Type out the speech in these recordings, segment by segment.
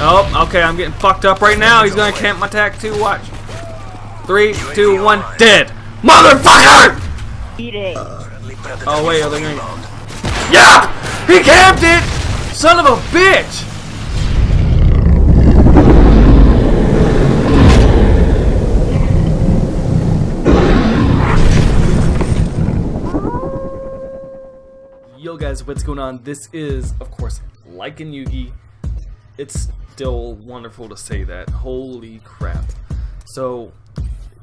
Oh, okay, I'm getting fucked up right now. He's gonna camp my tac too. Watch. Three, two, one, dead. Motherfucker! Oh wait, are they gonna? Yeah! He camped it! Son of a bitch! Yo guys, what's going on? This is, of course, Lycan Yugi. It's still wonderful to say that. Holy crap. So,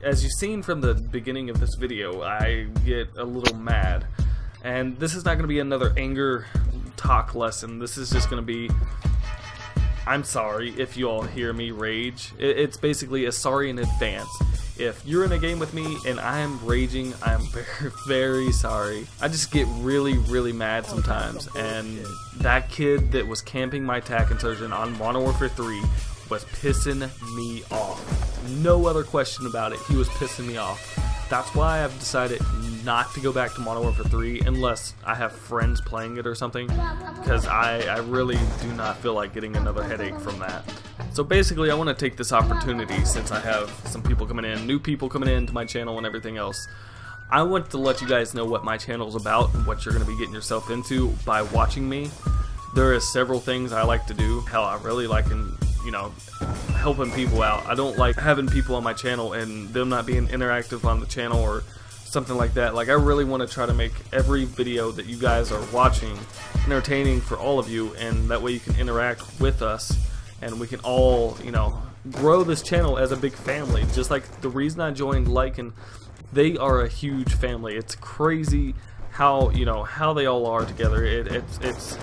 as you've seen from the beginning of this video, I get a little mad. And this is not going to be another anger talk lesson. This is just going to be I'm sorry if you all hear me rage. It's basically a sorry in advance. If you're in a game with me and I am raging, I am very, very sorry. I just get really, really mad sometimes. And that kid that was camping my tac insertion on Modern Warfare 3 was pissing me off. No other question about it. He was pissing me off. That's why I've decided not to go back to Modern Warfare 3 unless I have friends playing it or something. Because I, I really do not feel like getting another headache from that. So basically, I want to take this opportunity since I have some people coming in, new people coming into my channel and everything else. I want to let you guys know what my channel is about and what you're going to be getting yourself into by watching me. There are several things I like to do. Hell, I really like, in, you know, helping people out. I don't like having people on my channel and them not being interactive on the channel or something like that. Like I really want to try to make every video that you guys are watching entertaining for all of you and that way you can interact with us and we can all, you know, grow this channel as a big family. Just like the reason I joined Lycan, they are a huge family. It's crazy how, you know, how they all are together. It, it's, it's,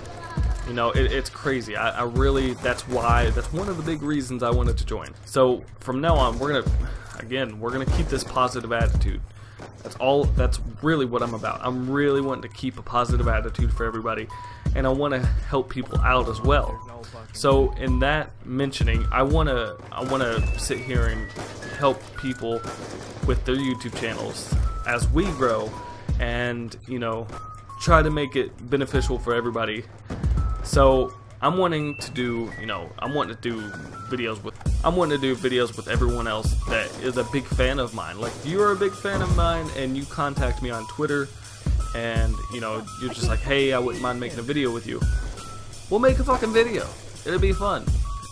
you know, it, it's crazy. I, I really, that's why, that's one of the big reasons I wanted to join. So from now on, we're going to, again, we're going to keep this positive attitude. That's all, that's really what I'm about. I'm really wanting to keep a positive attitude for everybody and I want to help people out as well. So in that mentioning, I want to I want to sit here and help people with their YouTube channels as we grow and, you know, try to make it beneficial for everybody. So I'm wanting to do, you know, I'm wanting to do videos with, I'm wanting to do videos with everyone else that is a big fan of mine. Like, if you are a big fan of mine and you contact me on Twitter, and you know you're just like, hey, I wouldn't mind making a video with you. We'll make a fucking video. It'll be fun.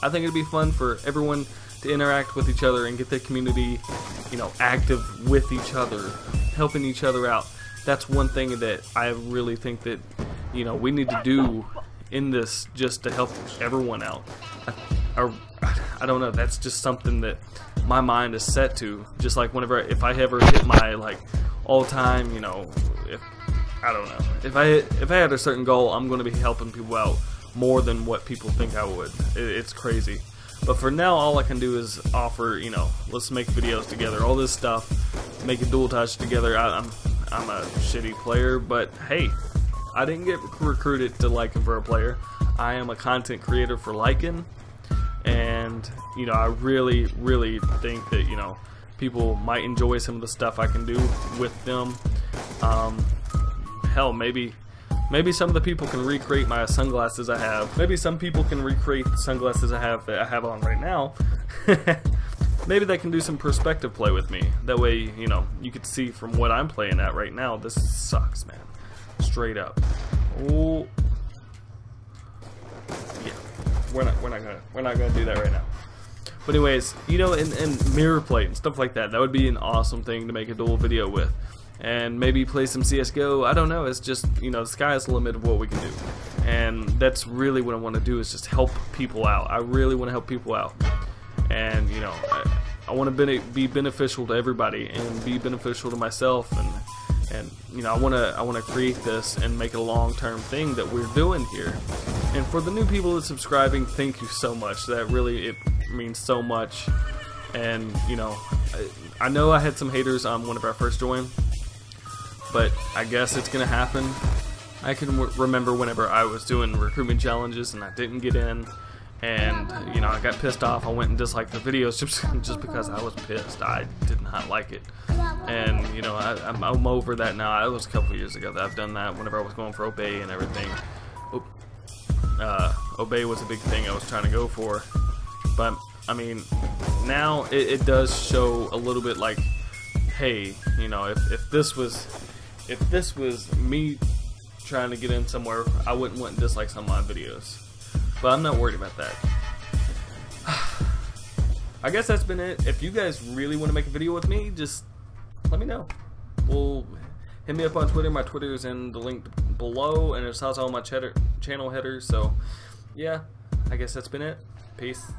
I think it'd be fun for everyone to interact with each other and get the community, you know, active with each other, helping each other out. That's one thing that I really think that you know we need to do in this just to help everyone out. I, I, I don't know. That's just something that my mind is set to. Just like whenever if I ever hit my like all time, you know, if I don't know. If I if I had a certain goal, I'm going to be helping people out more than what people think I would. It, it's crazy. But for now, all I can do is offer, you know, let's make videos together, all this stuff, make a dual touch together. I, I'm I'm a shitty player, but hey, I didn't get recruited to Lycan for a player. I am a content creator for Lycan, and you know, I really, really think that you know, people might enjoy some of the stuff I can do with them. Um, hell, maybe maybe some of the people can recreate my sunglasses I have. Maybe some people can recreate the sunglasses I have that I have on right now. maybe they can do some perspective play with me. That way, you know, you could see from what I'm playing at right now. This sucks, man. Straight up. Oh, yeah. We're not. We're not gonna. We're not gonna do that right now. But anyways, you know, and, and mirror plate and stuff like that. That would be an awesome thing to make a dual video with and maybe play some CSGO. I don't know. It's just, you know, the sky's the limit of what we can do. And that's really what I want to do is just help people out. I really want to help people out. And, you know, I, I want to be beneficial to everybody and be beneficial to myself and and you know I want to I want to create this and make a long-term thing that we're doing here. And for the new people that subscribing, thank you so much. That really it means so much. And you know, I, I know I had some haters on whenever I first joined but I guess it's gonna happen. I can remember whenever I was doing recruitment challenges and I didn't get in, and you know I got pissed off. I went and disliked the videos just just because I was pissed. I did not like it, and you know I, am I'm over that now. It was a couple years ago that I've done that. Whenever I was going for obey and everything. Uh, obey was a big thing I was trying to go for. But I mean, now it, it does show a little bit like, hey, you know, if, if this was if this was me trying to get in somewhere, I wouldn't want some of my videos. But I'm not worried about that. I guess that's been it. If you guys really want to make a video with me, just let me know. We'll hit me up on Twitter. My Twitter is in the link below, and it has all my channel headers. So, yeah, I guess that's been it. Peace.